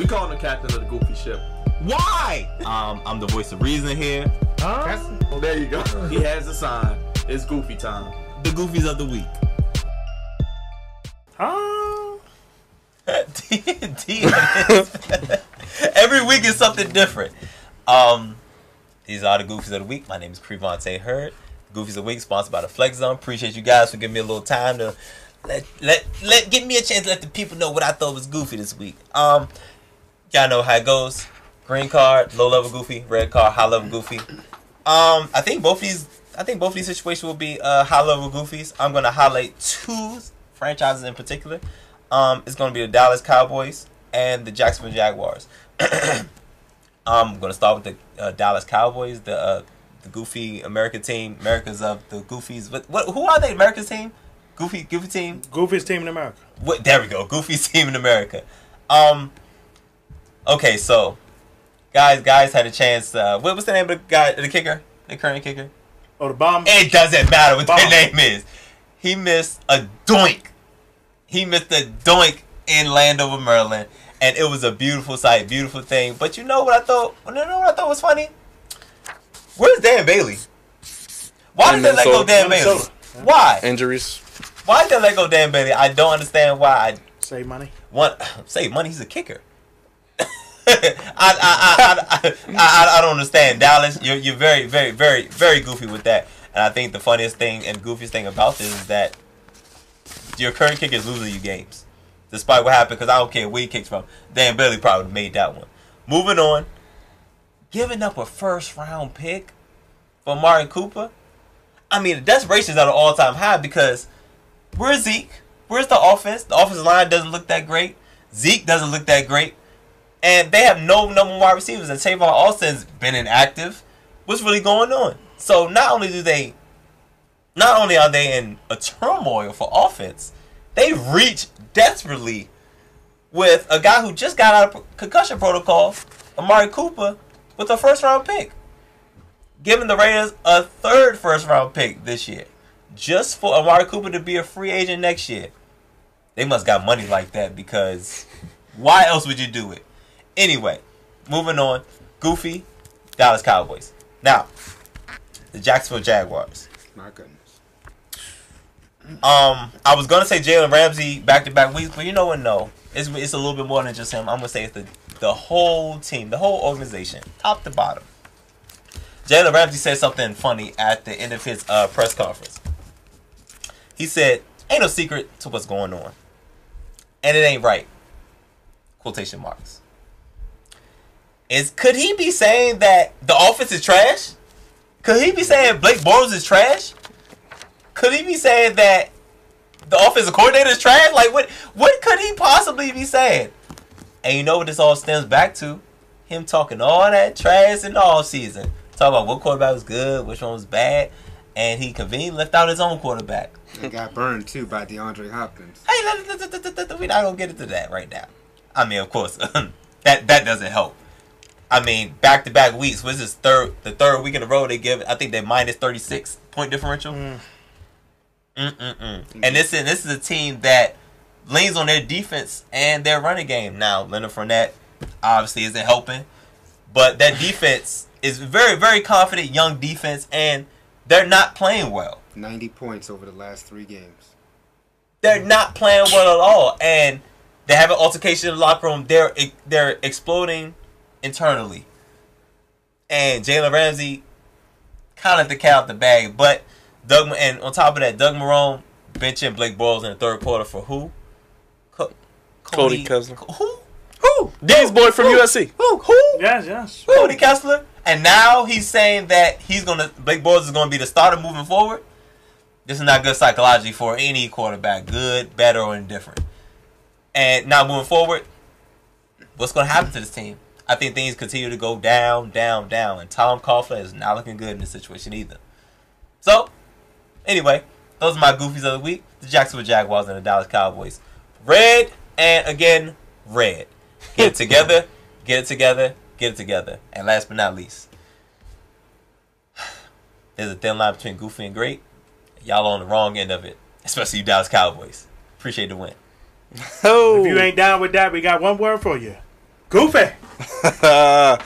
We call him the captain of the goofy ship. Why? Um, I'm the voice of reason here. Huh? There you go. he has a sign. It's goofy time. The goofies of the week. Huh? D- D- Every week is something different. Um, these are the goofies of the week. My name is Crevante Hurd. Goofies of the week sponsored by the Flex Zone. Appreciate you guys for giving me a little time to let let let give me a chance to let the people know what I thought was goofy this week. Um, y'all know how it goes. Green card, low level goofy. Red card, high level goofy. Um, I think both these I think both these situations will be uh, high level goofies. I'm gonna highlight two franchises in particular. Um, it's gonna be the Dallas Cowboys and the Jacksonville Jaguars. I'm gonna start with the uh, Dallas Cowboys, the uh, the goofy American team, America's of the Goofies. But what who are they? America's team, Goofy Goofy team. Goofiest team in America. What? There we go. Goofy's team in America. Um. Okay, so guys, guys had a chance. Uh, what was the name of the guy, the kicker, the current kicker? Oh, the bomb. It doesn't matter what Bomb. their name is. He missed a doink. He missed a doink in Landover, Maryland, and it was a beautiful sight, beautiful thing. But you know what I thought? You know what I thought was funny? Where's Dan Bailey? Why did they let go Minnesota. Dan Bailey? Minnesota. Why? Injuries. Why did they let go Dan Bailey? I don't understand why. I Save money. want save money. He's a kicker. I, I, I, I, I, don't understand Dallas. You're you're very very very very goofy with that. And I think the funniest thing and goofiest thing about this is that your current kicker is losing you games, despite what happened. Because I don't care where he kicks from. Dan Bailey probably made that one. Moving on, giving up a first round pick for Amari Cooper. I mean, the desperation is at an all time high because where's Zeke? Where's the offense? The offensive line doesn't look that great. Zeke doesn't look that great. And they have no number one wide receivers. And Tavon Austin's been inactive. What's really going on? So not only do they, not only are they in a turmoil for offense, they reach desperately with a guy who just got out of concussion protocol, Amari Cooper, with a first round pick. Giving the Raiders a third first round pick this year. Just for Amari Cooper to be a free agent next year. They must got money like that because why else would you do it? Anyway, moving on. Goofy, Dallas Cowboys. Now, the Jacksonville Jaguars. My goodness. Um, I was gonna say Jalen Ramsey back to back weeks, but you know what? No, it's it's a little bit more than just him. I'm gonna say it's the the whole team, the whole organization, top to bottom. Jalen Ramsey said something funny at the end of his uh, press conference. He said, "Ain't no secret to what's going on, and it ain't right." Quotation marks. Is could he be saying that the offense is trash? Could he be saying Blake Bortles is trash? Could he be saying that the offensive coordinator is trash? Like what? What could he possibly be saying? And you know what this all stems back to? Him talking all that trash in the off season. Talking about what quarterback was good, which one was bad, and he conveniently left out his own quarterback. They got burned too by DeAndre Hopkins. Hey, we're not gonna get into that right now. I mean, of course, that that doesn't help. I mean, back to back weeks. Was this third the third week in a row they give? I think they minus thirty six point differential. Mm. Mm-mm-mm. And this is this is a team that leans on their defense and their running game. Now, Leonard Fournette obviously isn't helping, but that defense is very very confident young defense, and they're not playing well. 90 points over the last three games. they're not playing well at all, and they have an altercation in the locker room. They're they're exploding internally, and Jalen Ramsey kind of the cat out the bag. But Doug and on top of that, Doug Marrone benching Blake Bortles in the third quarter for who? Co- Cody Kessler. Who? Who? D's boy from USC. Who? Who? Yes, yes. Cody Kessler. And now he's saying that he's gonna Blake Bortles is gonna be the starter moving forward. This is not good psychology for any quarterback, good, better, or indifferent. And now moving forward, what's gonna happen to this team? I think things continue to go down, down, down, and Tom Coughlin is not looking good in this situation either. So, anyway, those are my goofies of the week: the Jacksonville Jaguars and the Dallas Cowboys. Red and again red. Get it together. Get it together. Get it together. And last but not least, there's a thin line between goofy and great. Y'all on the wrong end of it, especially you Dallas Cowboys. Appreciate the win. Oh, If you ain't down with that, we got one word for you. Goofy.